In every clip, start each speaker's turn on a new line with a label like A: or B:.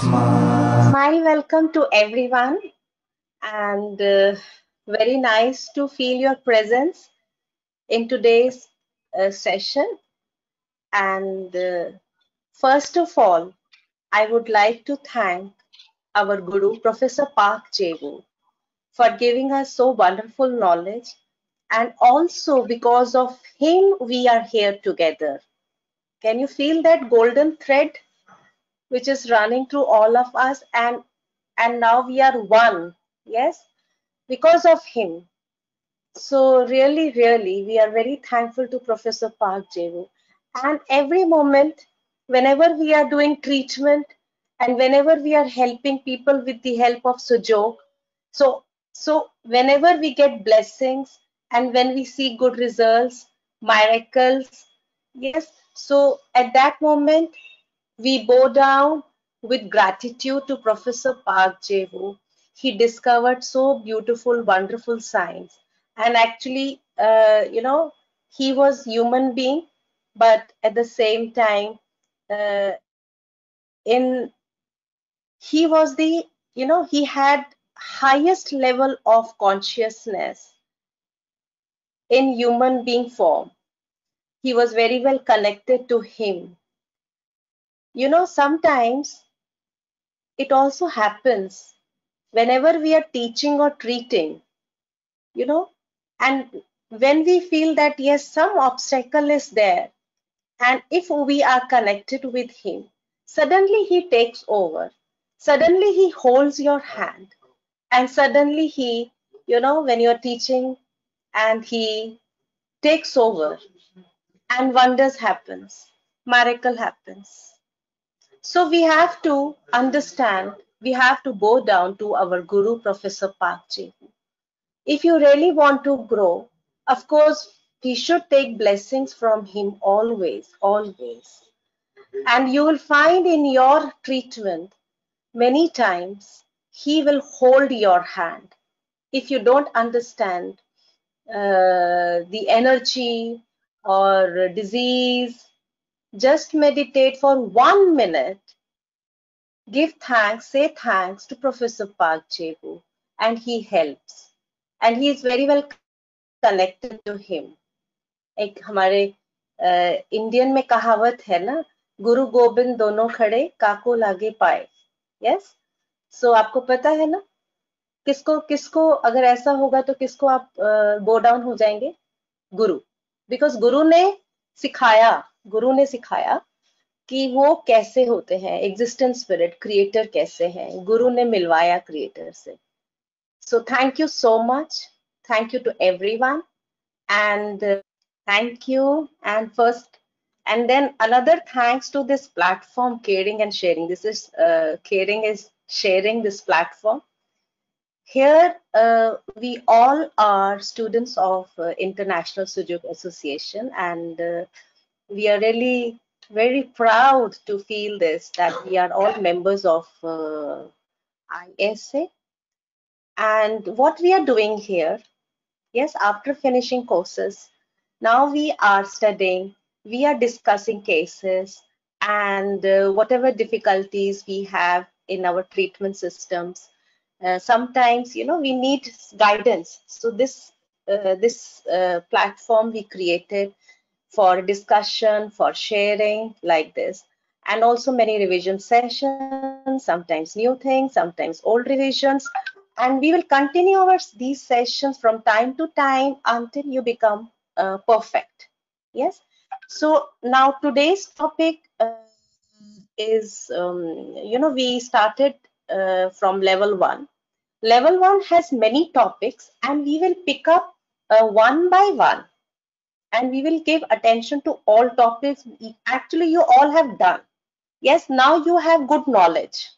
A: Smile welcome to everyone, and uh, very nice to feel your presence in today's uh, session. And uh, first of all, I would like to thank our Guru, Professor Park Jae Woo, for giving us so wonderful knowledge. And also because of him, we are here together. Can you feel that golden thread which is running through all of us? And and now we are one. Yes, because of him. So really, really, we are very thankful to Professor Park Jae Woo. And every moment, whenever we are doing treatment and whenever we are helping people with the help of Sujok, so so whenever we get blessings and when we see good results, miracles, yes. So at that moment, we bow down with gratitude to Professor Park Jae Woo. He discovered so beautiful, wonderful science. And actually, uh, you know, he was human being, but at the same time, uh, in he was the, you know, he had highest level of consciousness in human being form. He was very well connected to him. You know, sometimes it also happens whenever we are teaching or treating, you know, and when we feel that yes, some obstacle is there, and if we are connected with him, suddenly he takes over. Suddenly he holds your hand, and suddenly he, you know, when you're teaching and he takes over and wonders happens, miracle happens. So we have to understand, we have to bow down to our Guru, Professor Park. If you really want to grow, of course, we should take blessings from him always, always. And you will find in your treatment, many times, he will hold your hand. If you don't understand uh, the energy or disease just meditate for one minute. Give thanks, say thanks to Professor Park Jewu, and he helps. And he is very well connected to him. एक हमारे Indian में कहावत है ना गुरु गोविंद दोनों खड़े काको लागे पाए यस सो आपको पता है ना किसको किसको अगर ऐसा होगा तो किसको आप बो डाउन हो जाएँगे गुरु बिकॉज़ गुरु ने सिखाया गुरु ने सिखाया कि वो कैसे होते हैं एग्जिस्टेंट स्पिरिट क्रिएटर कैसे हैं गुरु ने मिलवाया क्रिएटर से so thank you so much thank you to everyone and thank you and first and then another thanks to this platform caring and sharing this is uh, caring is sharing this platform here uh, we all are students of uh, international sujok association and uh, we are really very proud to feel this that we are all members of uh, ISA. And what we are doing here, yes, after finishing courses, now we are studying, we are discussing cases and uh, whatever difficulties we have in our treatment systems. Uh, sometimes, you know, we need guidance. So this uh, this uh, platform we created for discussion, for sharing like this. And also many revision sessions, sometimes new things, sometimes old revisions. And we will continue our these sessions from time to time until you become uh, perfect. Yes. So now today's topic uh, is, um, you know, we started uh, from level one. Level one has many topics and we will pick up uh, one by one and we will give attention to all topics. Actually you all have done. Yes now you have good knowledge.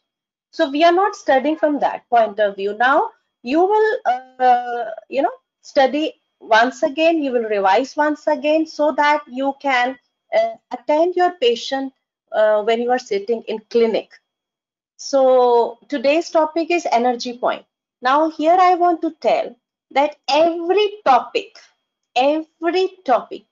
A: So we are not studying from that point of view. Now you will uh, you know study once again. You will revise once again so that you can uh, attend your patient uh, when you are sitting in clinic. So today's topic is energy point. Now here i want to tell that every topic every topic.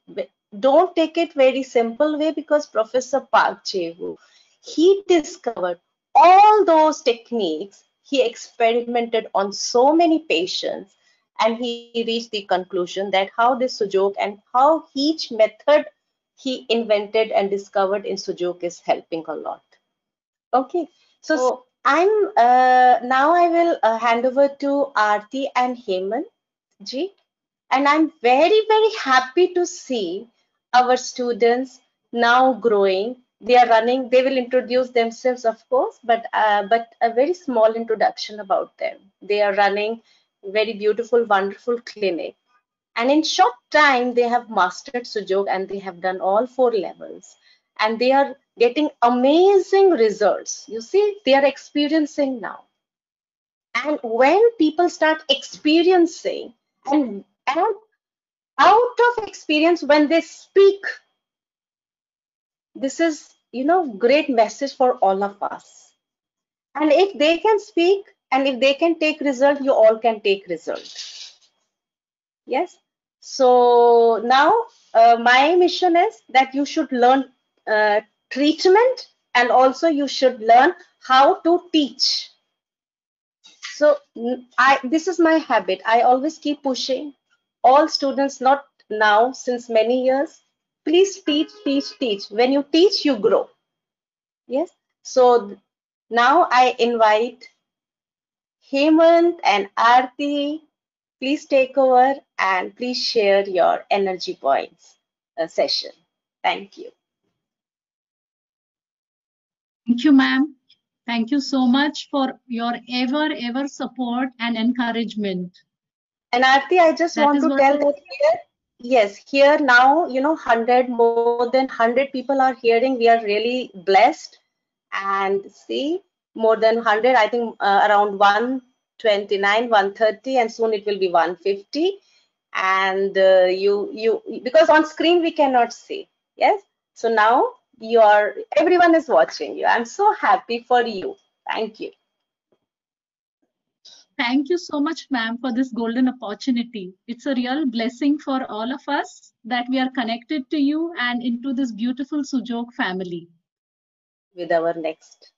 A: Don't take it very simple way because Professor Park Jae Woo, he discovered all those techniques, he experimented on so many patients and he reached the conclusion that how this sujok and how each method he invented and discovered in sujok is helping a lot. Okay, so I'm uh, now I will uh, hand over to Aarti and Heman ji, and I'm very very happy to see our students now growing. They are running they will introduce themselves of course but uh, but a very small introduction about them. They are running very beautiful wonderful clinic. And in short time they have mastered sujok and they have done all four levels. And they are getting amazing results. You see they are experiencing now. And when people start experiencing and and out of experience when they speak. This is you know great message for all of us. And if they can speak and if they can take result you all can take result. Yes? So now uh, my mission is that you should learn uh, treatment and also you should learn how to teach. So i this is my habit. I always keep pushing all students not now since many years please teach, teach, teach. When you teach, you grow. Yes. So now I invite Hemant and Aarti. Please take over and please share your energy points uh, session. Thank you.
B: Thank you, ma'am. Thank you so much for your ever, ever support and encouragement.
A: And Aarti, I just that want to tell that here yes here now you know 100 more than 100 people are hearing we are really blessed. And see more than 100 i think uh, around 129 130 and soon it will be 150 and uh, you you because on screen we cannot see yes? So now you are everyone is watching you. I'm so happy for you. Thank you
B: Thank you so much, ma'am, for this golden opportunity. It's a real blessing for all of us that we are connected to you and into this beautiful Sujok family.
A: With our next.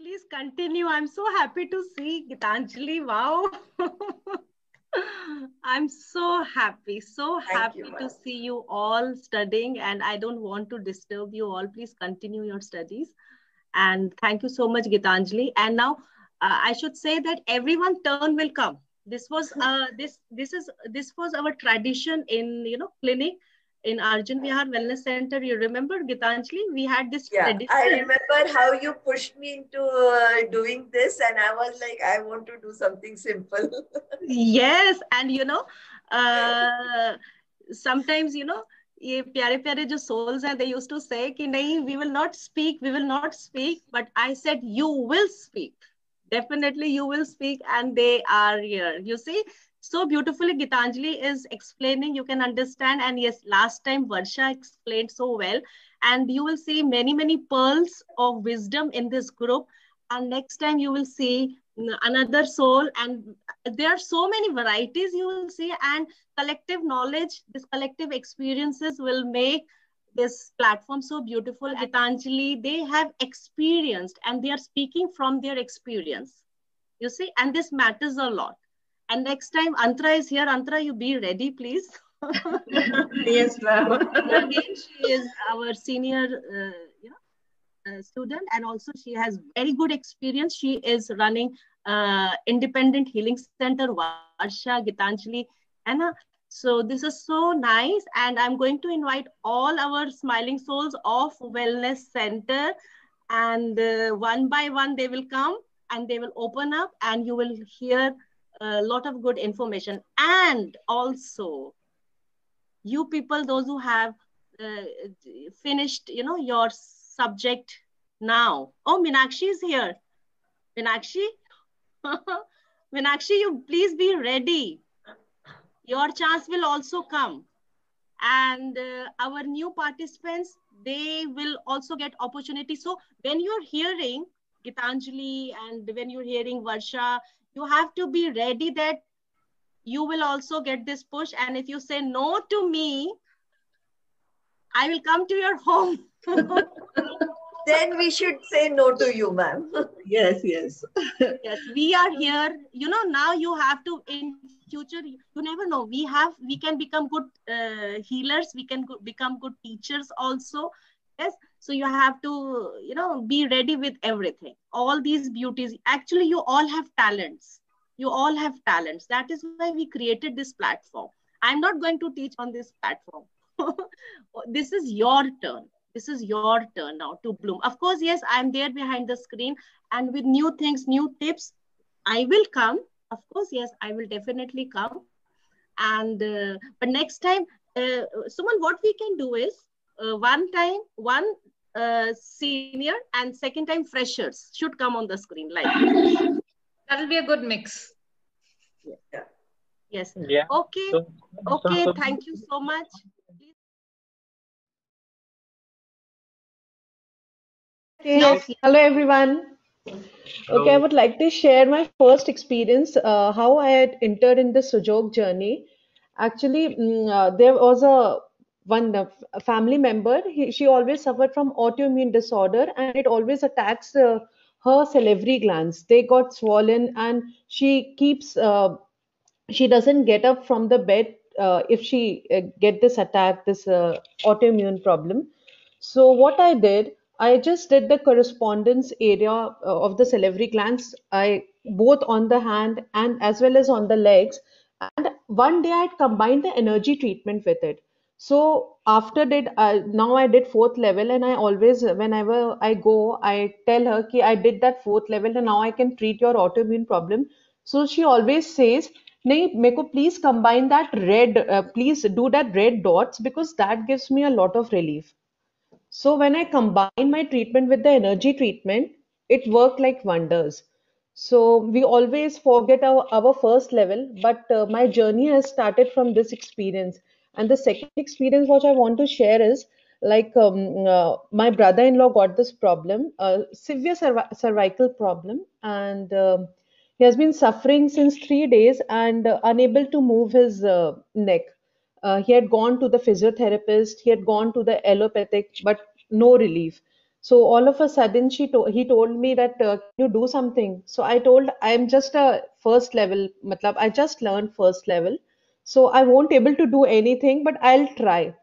C: Please continue. I'm so happy to see Gitanjali. Wow. I'm so happy, so Thank happy you, to see you all studying, and I don't want to disturb you all. Please continue your studies. And thank you so much, Gitanjali. And now uh, I should say that everyone turn will come. This was uh, this this is this was our tradition in you know clinic in Arjun Vihar Wellness Center. You remember Gitanjali? We had this.
D: Yeah, tradition. I remember how you pushed me into uh, doing this, and I was like, I want to do something simple.
C: yes, and you know, uh, sometimes you know. ये प्यारे प्यारे जो souls हैं they used to say कि नहीं we will not speak we will not speak but I said you will speak definitely you will speak and they are here. You see so beautifully gitanjali is explaining you can understand. And yes last time varsha explained so well. And you will see many many pearls of wisdom in this group. And next time you will see another soul. And there are so many varieties you will see. And collective knowledge this collective experiences will make this platform so beautiful. Gitanjali, they have experienced and they are speaking from their experience. You see, and this matters a lot. And next time antra is here, antra you be ready, please.
D: yes, ma'am.
C: Again, she is our senior, uh, you know, uh, student, and also she has very good experience. She is running uh, independent healing center, Varsha, Gitanjali, and so this is so nice. And I'm going to invite all our smiling souls of Wellness Center. And uh, one by one, they will come and they will open up and you will hear a lot of good information. And also, you people, those who have uh, finished, you know, your subject now. Oh, Minakshi is here. Minakshi? Minakshi, you please be ready your chance will also come. And uh, our new participants they will also get opportunity. So when you're hearing gitanjali and when you're hearing varsha you have to be ready that you will also get this push. And if you say no to me i will come to your home
D: then we should say no to you, ma'am.
E: Yes, yes.
C: yes, we are here. You know, now you have to in future. You never know. We have. We can become good uh, healers. We can go, become good teachers also. Yes. So you have to, you know, be ready with everything. All these beauties. Actually, you all have talents. You all have talents. That is why we created this platform. I'm not going to teach on this platform. this is your turn this is your turn now to bloom. Of course yes i'm there behind the screen and with new things new tips i will come. Of course yes i will definitely come. And uh, but next time uh, Suman, what we can do is uh, one time one uh, senior and second time freshers should come on the screen like.
F: That'll be a good mix.
C: Yeah. yes.
G: Yeah.
C: Okay.
G: So,
C: okay
G: so, so,
C: thank you so much
H: Yes. Hello, everyone.
G: Hello.
H: Okay, I would like to share my first experience, uh, how I had entered in the Sujok journey. Actually, mm, uh, there was a one uh, a family member. He, she always suffered from autoimmune disorder, and it always attacks uh, her salivary glands. They got swollen, and she keeps uh, she doesn't get up from the bed uh, if she uh, get this attack, this autoimmune problem. So what I did I just did the correspondence area uh, of the salivary glands, I both on the hand and as well as on the legs. And one day I had combined the energy treatment with it. So after did uh, now I did fourth level, and I always whenever I go, I tell her ki I did that fourth level, and now I can treat your autoimmune problem. So she always says nahi meko please combine that red uh, please do that red dots because that gives me a lot of relief so when I combine my treatment with the energy treatment, it worked like wonders. So we always forget our, our first level, but uh, my journey has started from this experience. And the second experience which I want to share is like um, uh, my brother-in-law got this problem, a severe cerv- cervical problem, and uh, he has been suffering since three days and uh, unable to move his uh, neck uh, he had gone to the physiotherapist he had gone to the allopathic but no relief. So all of a sudden she to- he told me that uh, you do something. So i told i'm just a first level matlab i just learned first level. So i won't able to do anything but i'll try.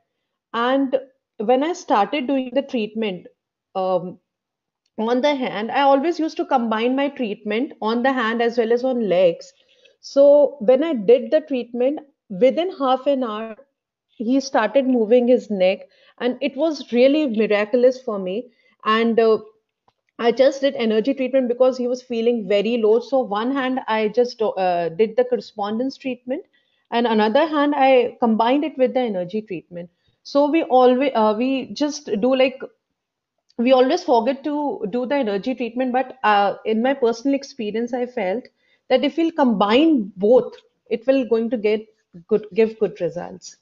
H: And when i started doing the treatment um, on the hand i always used to combine my treatment on the hand as well as on legs. So when i did the treatment within half an hour he started moving his neck and it was really miraculous for me. And uh, i just did energy treatment because he was feeling very low. So one hand i just uh, did the correspondence treatment and another hand i combined it with the energy treatment. So we always uh, we just do like we always forget to do the energy treatment. But uh, in my personal experience i felt that if we'll combine both it will going to get good give good results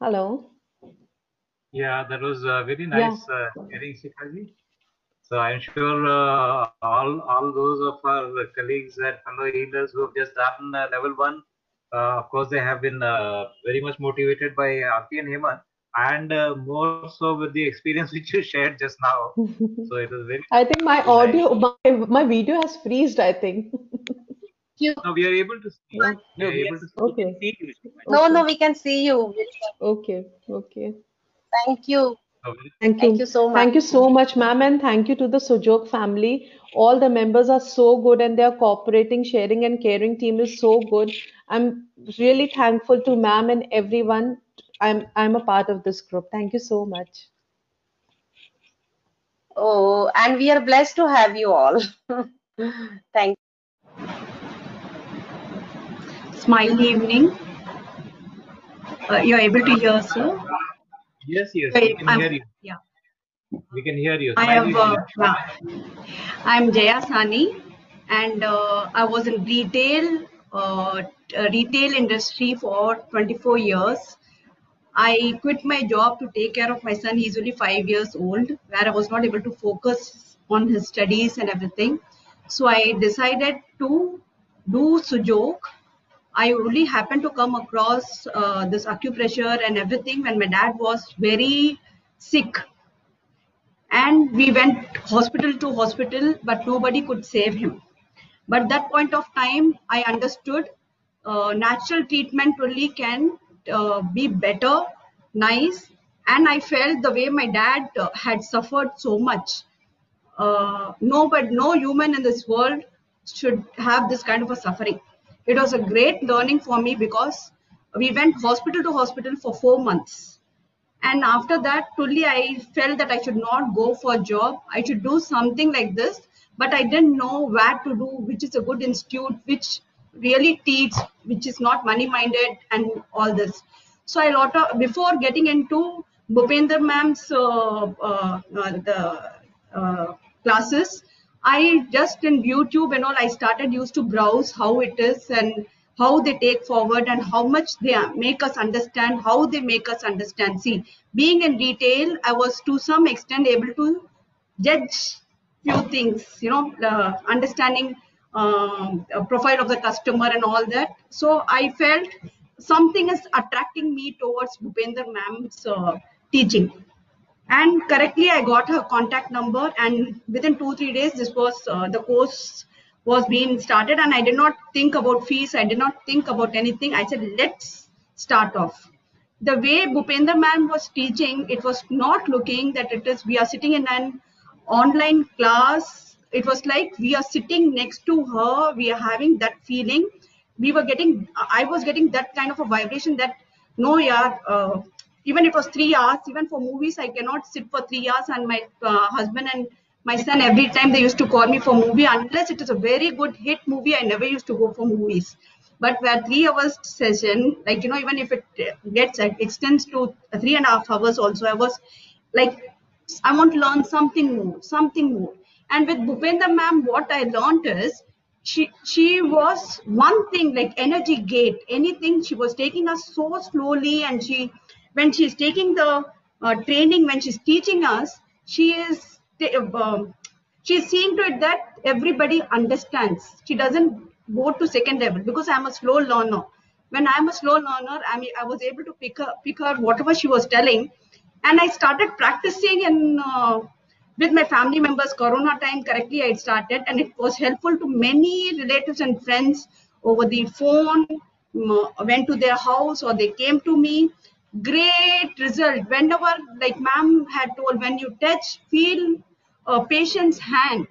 H: hello
G: yeah that was uh, very nice
H: yeah.
G: uh, hearing Shikhaji. so i'm sure uh, all all those of our colleagues and fellow healers who have just done uh, level one uh, of course they have been uh, very much motivated by Aarti and Hemant and uh, more so with the experience which you shared just now. so it was very.
H: I think my audio, my, my video has freezed. I think.
G: You. No, we are able to see.
H: Yeah.
G: We are able to
H: Okay.
G: see you.
A: No,
H: Okay.
A: no, we can see you.
H: Okay. Okay.
A: Thank you.
G: Okay.
H: Thank
A: Thank
H: you.
A: you so much.
H: Thank you so much, ma'am, and thank you to the Sujok family. All the members are so good and they are cooperating, sharing, and caring team is so good. I'm really thankful to ma'am and everyone. I'm I'm a part of this group. Thank you so much.
A: Oh, and we are blessed to have you all. Thank
I: Smiley evening. Uh, you're able to hear, sir?
G: Yes, yes, we can
I: I'm-
G: hear you.
I: yeah.
G: We can hear you.
I: I have, uh, yeah. I'm Jaya Sani, and uh, I was in retail, uh, uh, retail industry for 24 years. I quit my job to take care of my son. He's only five years old, where I was not able to focus on his studies and everything. So I decided to do Sujok. I only happened to come across uh, this acupressure and everything when my dad was very sick. And we went hospital to hospital but nobody could save him. But that point of time i understood uh, natural treatment only can uh, be better nice. And i felt the way my dad uh, had suffered so much. Uh, no but no human in this world should have this kind of a suffering it was a great learning for me because we went hospital to hospital for four months. And after that truly i felt that i should not go for a job. I should do something like this but i didn't know where to do which is a good institute which really teach which is not money minded and all this. So i lot of before getting into bhupinder ma'am's uh, uh, the uh, classes i just in youtube and all i started used to browse how it is and how they take forward and how much they make us understand how they make us understand. See being in retail i was to some extent able to judge few things you know uh, understanding um, profile of the customer and all that. So i felt something is attracting me towards bhupinder ma'am's uh, teaching and correctly i got her contact number and within two three days this was uh, the course was being started and i did not think about fees i did not think about anything. I said let's start off. The way bhupinder ma'am was teaching it was not looking that it is we are sitting in an online class. It was like we are sitting next to her we are having that feeling. We were getting i was getting that kind of a vibration that no yeah uh, even it was three hours even for movies i cannot sit for three hours and my uh, husband and my son every time they used to call me for movie unless it is a very good hit movie i never used to go for movies. But where three hours session like you know even if it gets extends to three and a half hours also i was like i want to learn something more something more. And with bhupinder ma'am what i learned is she she was one thing like energy gate anything she was taking us so slowly and she when she's taking the uh, training when she's teaching us she is um, she's seeing to it that everybody understands. She doesn't go to second level because i'm a slow learner. When i'm a slow learner i mean i was able to pick her pick her whatever she was telling and i started practicing in uh, with my family members. Corona time correctly i started and it was helpful to many relatives and friends over the phone went to their house or they came to me great result. Whenever like ma'am had told when you touch feel a patient's hand.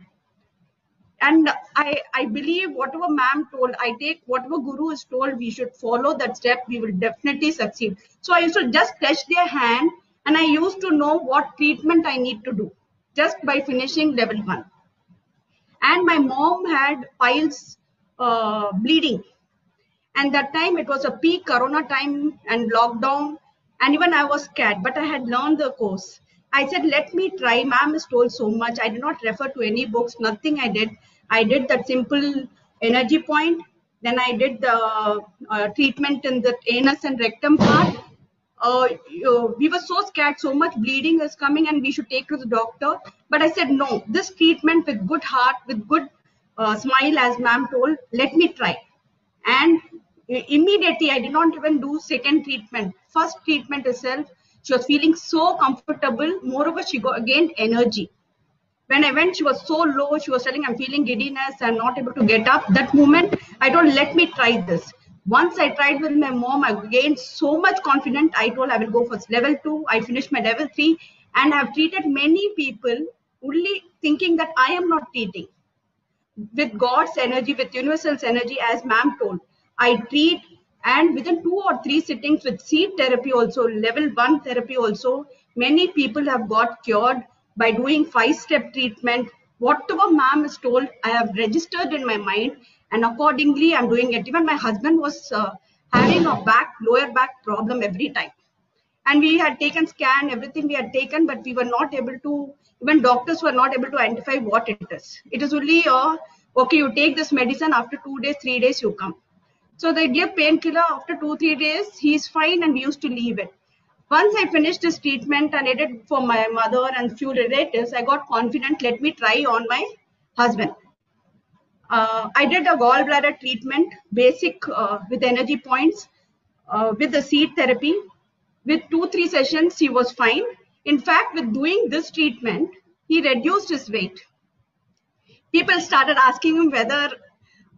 I: And i i believe whatever ma'am told i take whatever guru is told we should follow that step. We will definitely succeed. So i used to just touch their hand and i used to know what treatment i need to do just by finishing level one. And my mom had piles uh, bleeding. And that time it was a peak corona time and lockdown and even i was scared but i had learned the course I said, let me try. Ma'am has told so much. I did not refer to any books, nothing I did. I did that simple energy point. Then I did the uh, treatment in the anus and rectum part. Uh, we were so scared, so much bleeding is coming, and we should take to the doctor. But I said, no, this treatment with good heart, with good uh, smile, as ma'am told, let me try. And immediately, I did not even do second treatment. First treatment itself, she was feeling so comfortable. Moreover, she got, gained energy. When I went, she was so low. She was telling, I'm feeling giddiness. I'm not able to get up. That moment, I told, let me try this. Once I tried with my mom, I gained so much confidence. I told I will go for level two. I finished my level three and I've treated many people only thinking that I am not treating. With God's energy, with universal's energy, as ma'am told, I treat and within two or three sittings with seed therapy also level one therapy also many people have got cured by doing five step treatment. Whatever ma'am is told i have registered in my mind and accordingly i'm doing it. Even my husband was uh, having a back lower back problem every time. And we had taken scan everything we had taken but we were not able to even doctors were not able to identify what it is. It is only uh, okay you take this medicine after two days three days you come so they give painkiller after two, three days. He's fine and we used to leave it. Once I finished this treatment and I did for my mother and few relatives, I got confident, let me try on my husband. Uh, I did a gallbladder treatment, basic uh, with energy points, uh, with the seed therapy. With two, three sessions, he was fine. In fact, with doing this treatment, he reduced his weight. People started asking him whether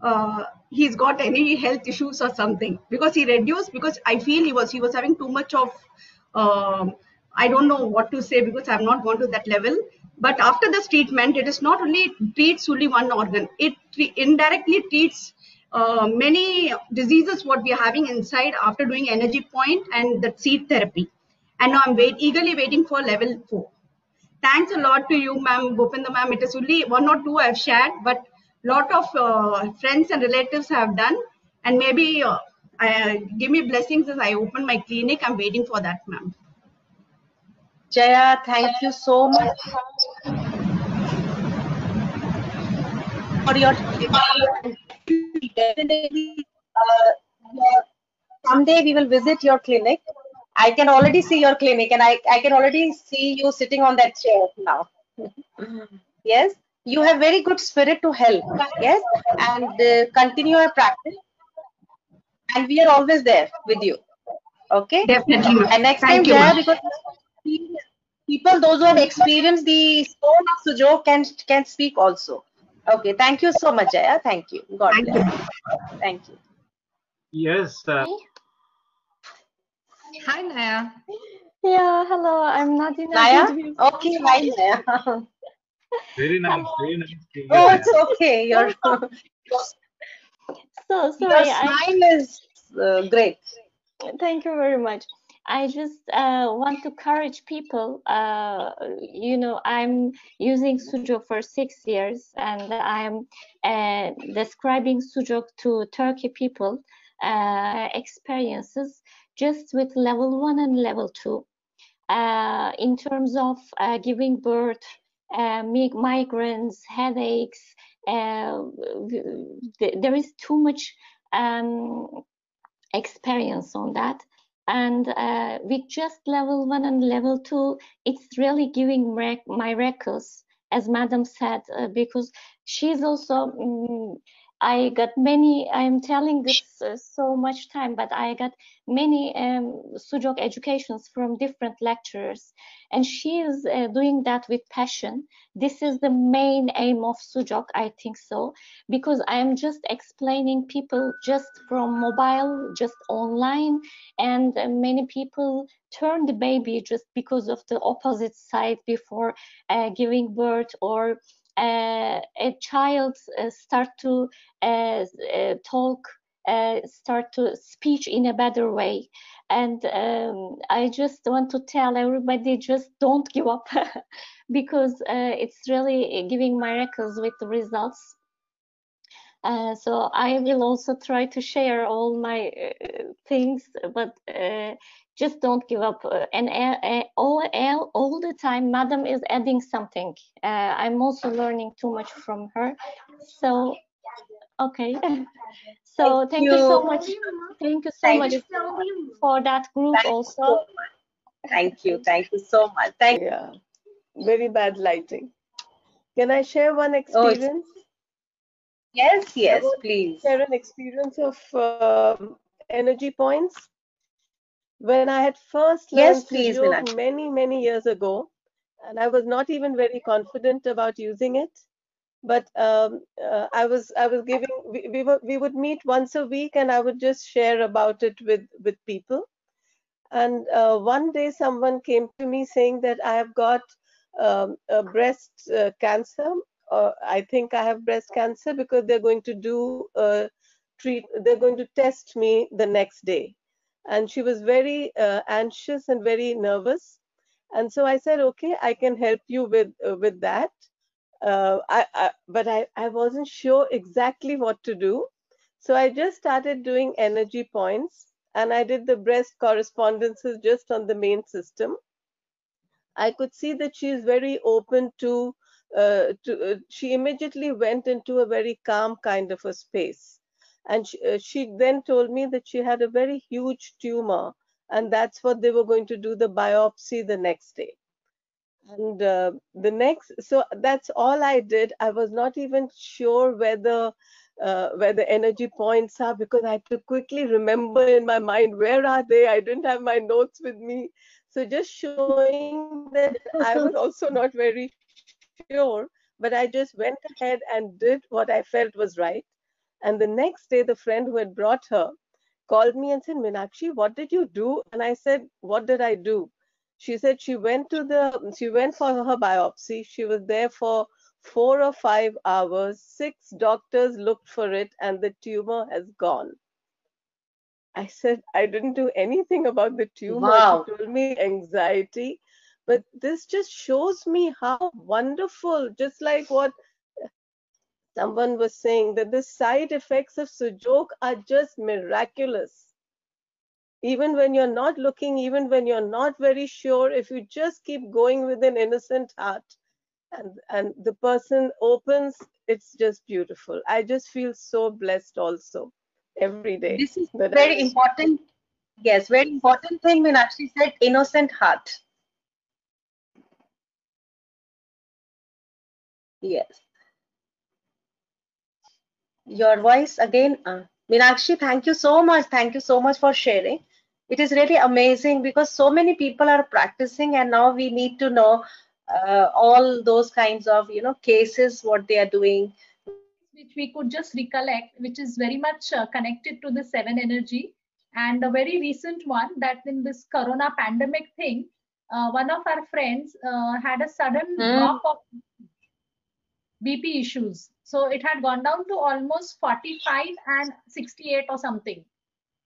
I: uh, he's got any health issues or something because he reduced because I feel he was he was having too much of um, I don't know what to say because I've not gone to that level. But after this treatment, it is not only treats only one organ; it tre- indirectly treats uh, many diseases what we are having inside after doing energy point and the seed therapy. And now I'm wait, eagerly waiting for level four. Thanks a lot to you, ma'am, Bhupinder ma'am. It is only one or two I've shared, but lot of uh, friends and relatives have done. And maybe uh, I, give me blessings as I open my clinic. I'm waiting for that, ma'am.
A: Jaya, thank you so much for your definitely uh, someday we will visit your clinic. I can already see your clinic and I, I can already see you sitting on that chair now. yes, you have very good spirit to help. Yes, and uh, continue your practice. And we are always there with you. Okay?
I: Definitely.
A: And next
I: Thank
A: time,
I: you,
A: Jaya, because people, those who have experienced the stone of Sujok can, can speak also. Okay, thank you so much, Jaya. Thank you. God
I: Thank
A: bless.
I: you.
A: Thank you.
G: Yes. Uh,
F: Hi, Naya.
E: Yeah, hello, I'm Nadina.
A: Naya? Okay, hi, Naya.
G: very nice. Very nice. to
A: oh, it's okay. Your,
E: So
A: your
E: sorry, I
A: smile is uh, great.
E: thank you very much. I just uh, want to encourage people. Uh, you know, I'm using Sujok for six years, and I'm uh, describing Sujok to Turkey people uh, experiences just with level one and level two. Uh, in terms of uh, giving birth, uh, migraines, headaches, uh, th- there is too much um, experience on that. And uh, with just level one and level two, it's really giving mirac- miracles, as Madam said, uh, because she's also. mm, I got many. I am telling this uh, so much time, but I got many um, Sujok educations from different lecturers, and she is uh, doing that with passion. This is the main aim of Sujok, I think so, because I am just explaining people just from mobile, just online, and uh, many people turn the baby just because of the opposite side before uh, giving birth or a child uh, start to uh, uh, talk uh, start to speech in a better way. And um, i just want to tell everybody just don't give up because uh, it's really giving miracles with the results. Uh, so I will also try to share all my uh, things, but uh, just don't give up. Uh, and uh, all, all, all the time, Madam is adding something. Uh, I'm also learning too much from her. So, okay. so thank, you. so much. Thank you so
A: Thank
E: much
A: you so
E: for that group
A: Thank you
E: also.
A: so. Thank you. Thank you so much. Thank
J: Yeah, very bad lighting. Can I share one
A: it's-
J: experience?
A: Yes, yes, please.
J: Share an experience of um, energy points. When I had first
A: Yes,
J: learned
A: please,
J: Sujok
A: Meenakshi.
J: many, many years ago, and I was not even very confident about using it. But um, uh, I was I was giving we, we were we would meet once a week, and I would just share about it with with people. And uh, one day, someone came to me saying that I have got um, a breast uh, cancer. Or I think I have breast cancer because they're going to do a treat. They're going to test me the next day. And she was very uh, anxious and very nervous. And so I said, okay, I can help you with uh, with that. Uh, I, I but I, I wasn't sure exactly what to do. So I just started doing energy points and I did the breast correspondences just on the main system. I could see that she is very open to, uh, to uh, she immediately went into a very calm kind of a space. And she, uh, she then told me that she had a very huge tumor and that's what they were going to do the biopsy the next day. And uh, the next, so that's all I did. I was not even sure whether uh, where the energy points are because I had to quickly remember in my mind where are they. I didn't have my notes with me, so just showing that I was also not very sure, but I just went ahead and did what I felt was right. And the next day, the friend who had brought her called me and said, Minakshi, what did you do? And I said, What did I do? She said she went to the she went for her biopsy. She was there for four or five hours. Six doctors looked for it, and the tumor has gone. I said, I didn't do anything about the tumor.
A: Wow.
J: She told me anxiety. But this just shows me how wonderful, just like what someone was saying, that the side effects of Sujok are just miraculous. Even when you're not looking, even when you're not very sure, if you just keep going with an innocent heart and, and the person opens, it's just beautiful. I just feel so blessed also every day.
A: This is
J: that I-
A: very important. Yes, very important thing when actually said innocent heart. Yes. Your voice again, uh, Meenakshi, thank you so much. Thank you so much for sharing. It is really amazing because so many people are practicing and now we need to know uh, all those kinds of, you know, cases, what they are doing.
B: which we could just recollect, which is very much uh, connected to the seven energy. And a very recent one that in this corona pandemic thing, uh, one of our friends uh, had a sudden
A: Hmm.
B: drop of BP issues. So it had gone down to almost 45 and 68 or something.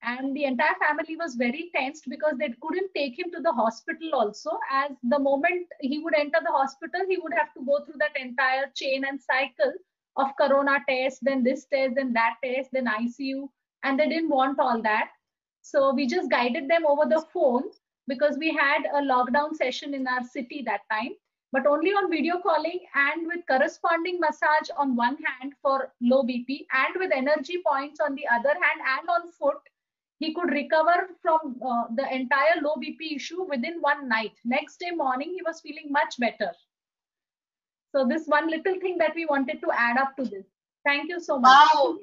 B: And the entire family was very tensed because they couldn't take him to the hospital also. As the moment he would enter the hospital, he would have to go through that entire chain and cycle of corona test, then this test, then that test, then ICU. And they didn't want all that. So we just guided them over the phone because we had a lockdown session in our city that time, but only on video calling and with corresponding massage on one hand for low BP and with energy points on the other hand and on foot. He could recover from uh, the entire low BP issue within one night. Next day morning, he was feeling much better. So this one little thing that we wanted to add up to this. Thank you so much.
A: Wow,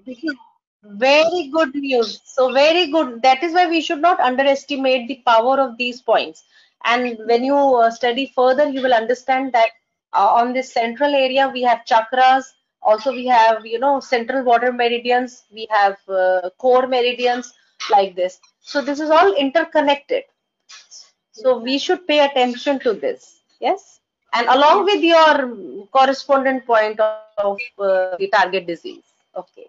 A: very good news. So very good. That is why we should not underestimate the power of these points. And when you uh, study further, you will understand that uh, on this central area we have chakras. Also, we have you know central water meridians. We have uh, core meridians like this. So this is all interconnected. So we should pay attention to this. Yes. And along with your correspondent point of uh, the target disease. Okay.